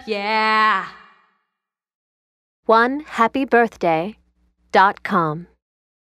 up, yeah. One happy birthday dot com.